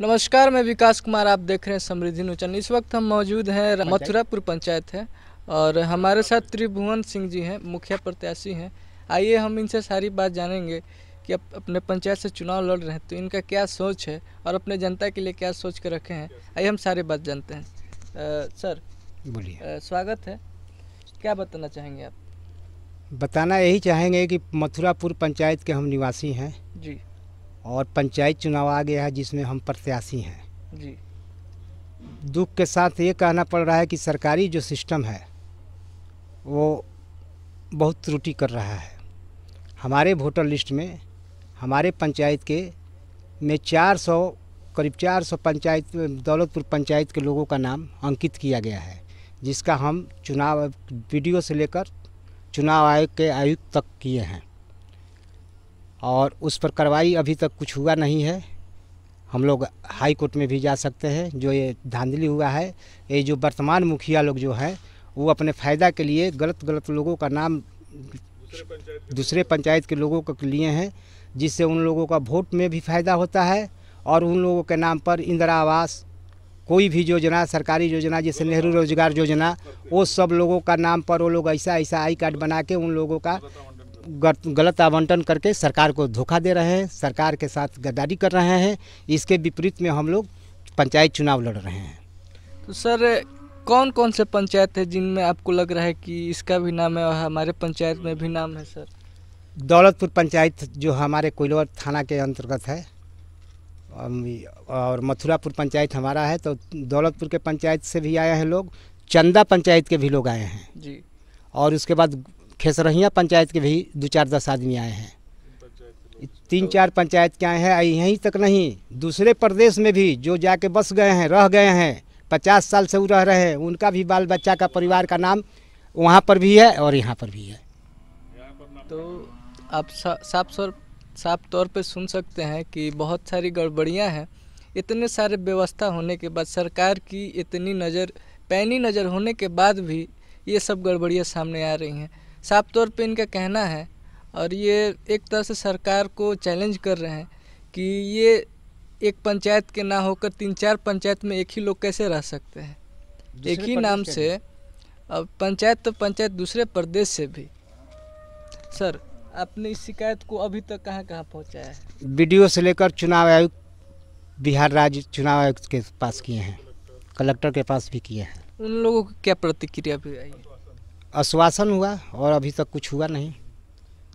नमस्कार मैं विकास कुमार आप देख रहे हैं समृद्धि न्यूचन इस वक्त हम मौजूद हैं मथुरापुर पंचायत है और हमारे साथ त्रिभुवन सिंह जी हैं मुखिया प्रत्याशी हैं। आइए हम इनसे सारी बात जानेंगे कि अप, अपने पंचायत से चुनाव लड़ रहे हैं तो इनका क्या सोच है और अपने जनता के लिए क्या सोच कर रखे हैं। आइए हम सारी बात जानते हैं। अ, सर बोलिए। स्वागत है। क्या बताना चाहेंगे आप? बताना यही चाहेंगे कि मथुरापुर पंचायत के हम निवासी हैं। जी। और पंचायत चुनाव आ गया है जिसमें हम प्रत्याशी हैं। जी। दुख के साथ ये कहना पड़ रहा है कि सरकारी जो सिस्टम है वो बहुत त्रुटि कर रहा है। हमारे वोटर लिस्ट में हमारे पंचायत के में 400 करीब 400 पंचायत दौलतपुर पंचायत के लोगों का नाम अंकित किया गया है जिसका हम चुनाव वीडियो से लेकर चुनाव आयोग के आयुक्त तक किए हैं। और उस पर कार्रवाई अभी तक कुछ हुआ नहीं है। हम लोग हाई कोर्ट में भी जा सकते हैं। जो ये धांधली हुआ है, ये जो वर्तमान मुखिया लोग जो हैं, वो अपने फ़ायदा के लिए गलत गलत लोगों का नाम दूसरे पंचायत के लोगों को लिए हैं, जिससे उन लोगों का वोट में भी फ़ायदा होता है और उन लोगों के नाम पर इंदिरा आवास, कोई भी योजना, सरकारी योजना, जैसे नेहरू रोज़गार योजना, वो सब लोगों का नाम पर वो लोग ऐसा ऐसा आई कार्ड बना के उन लोगों का गलत आवंटन करके सरकार को धोखा दे रहे हैं सरकार के साथ गद्दारी कर रहे हैं इसके विपरीत में हम लोग पंचायत चुनाव लड़ रहे हैं। तो सर कौन कौन से पंचायत है जिनमें आपको लग रहा है कि इसका भी नाम है और हमारे पंचायत में भी नाम है सर? दौलतपुर पंचायत जो हमारे कोइलवर थाना के अंतर्गत है और मथुरापुर पंचायत हमारा है तो दौलतपुर के पंचायत से भी आए हैं लोग चंदा पंचायत के भी लोग आए हैं। जी। और उसके बाद खेसरहिया पंचायत के भी दो चार दस आदमी आए हैं। तीन चार पंचायत के आए हैं यहीं तक नहीं, दूसरे प्रदेश में भी जो जाके बस गए हैं, रह गए हैं, पचास साल से वो रह रहे हैं, उनका भी बाल बच्चा का परिवार का नाम वहाँ पर भी है और यहाँ पर भी है। तो आप साफ़ तौर साफ़ तौर पे सुन सकते हैं कि बहुत सारी गड़बड़ियाँ हैं। इतने सारे व्यवस्था होने के बाद, सरकार की इतनी नज़र, पैनी नज़र होने के बाद भी ये सब गड़बड़ियाँ सामने आ रही हैं। साफ़ तौर पे इनका कहना है और ये एक तरह से सरकार को चैलेंज कर रहे हैं कि ये एक पंचायत के ना होकर तीन चार पंचायत में एक ही लोग कैसे रह सकते हैं? एक ही नाम से अब पंचायत तो पंचायत दूसरे प्रदेश से भी। सर आपने इस शिकायत को अभी तक कहाँ कहाँ पहुँचाया है? वीडियो से लेकर चुनाव आयुक्त बिहार राज्य चुनाव आयुक्त के पास किए हैं। कलेक्टर के पास भी किए हैं। उन लोगों की क्या प्रतिक्रिया भी आई है? आश्वासन हुआ और अभी तक कुछ हुआ नहीं।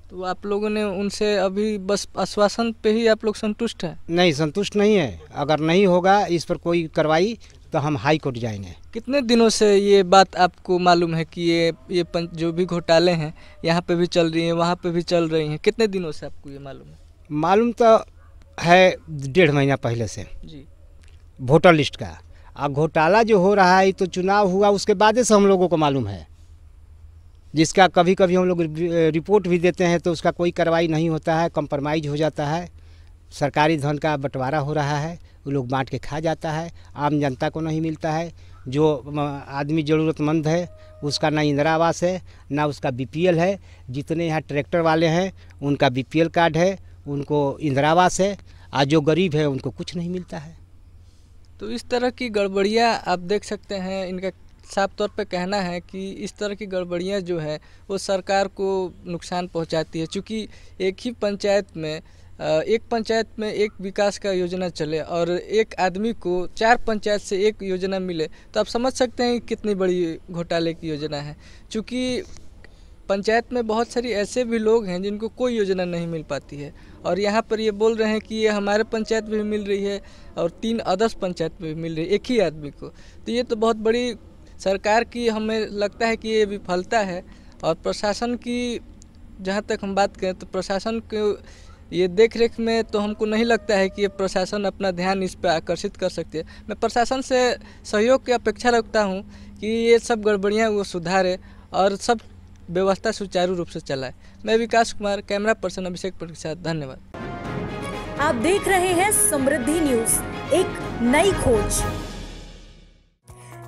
तो आप लोगों ने उनसे अभी बस आश्वासन पे ही आप लोग संतुष्ट हैं? नहीं संतुष्ट नहीं है। अगर नहीं होगा इस पर कोई कार्रवाई तो हम हाई कोर्ट जाएँगे। कितने दिनों से ये बात आपको मालूम है कि ये ये पं, जो भी घोटाले हैं यहाँ पे भी चल रही हैं वहाँ पे भी चल रही हैं? कितने दिनों से आपको ये मालूम है? मालूम तो है डेढ़ महीना पहले से। जी। वोटर लिस्ट का। आ घोटाला जो हो रहा है तो चुनाव हुआ उसके बाद से हम लोगों को मालूम है। जिसका कभी कभी हम लोग रिपोर्ट भी देते हैं तो उसका कोई कार्रवाई नहीं होता है कंप्रोमाइज हो जाता है। सरकारी धन का बंटवारा हो रहा है, वो लोग बांट के खा जाता है, आम जनता को नहीं मिलता है। जो आदमी ज़रूरतमंद है, उसका ना इंदिरा आवास है, ना उसका बीपीएल है। जितने यहाँ ट्रैक्टर वाले हैं, उनका बीपीएल कार्ड है, उनको इंदिरा आवास है, आज जो गरीब है, उनको कुछ नहीं मिलता है। तो इस तरह की गड़बड़ियाँ आप देख सकते हैं, इनका साफ़ तौर पे कहना है कि इस तरह की गड़बड़ियाँ जो है, वो सरकार को नुकसान पहुंचाती है। क्योंकि एक ही पंचायत में एक पंचायत में एक विकास का योजना चले और एक आदमी को चार पंचायत से एक योजना मिले तो आप समझ सकते हैं कितनी बड़ी घोटाले की योजना है। चूँकि पंचायत में बहुत सारी ऐसे भी लोग हैं जिनको कोई योजना नहीं मिल पाती है और यहाँ पर ये बोल रहे हैं कि ये हमारे पंचायत में भी मिल रही है और तीन अदर्स पंचायत में भी मिल रही है, एक ही आदमी को। तो ये तो बहुत बड़ी सरकार की हमें लगता है कि ये विफलता है और प्रशासन की, जहाँ तक हम बात करें तो प्रशासन को ये देख रेख में तो हमको नहीं लगता है कि ये प्रशासन अपना ध्यान इस पर आकर्षित कर सकती है। मैं प्रशासन से सहयोग की अपेक्षा रखता हूँ कि ये सब गड़बड़ियाँ वो सुधारे और सब व्यवस्था सुचारू रूप से चलाए। मैं विकास कुमार, कैमरा पर्सन अभिषेक के साथ धन्यवाद। आप देख रहे हैं समृद्धि न्यूज़, एक नई खोज।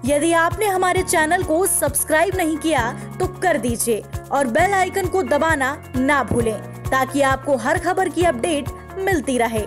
यदि आपने हमारे चैनल को सब्सक्राइब नहीं किया तो कर दीजिए और बेल आइकन को दबाना ना भूलें, ताकि आपको हर खबर की अपडेट मिलती रहे।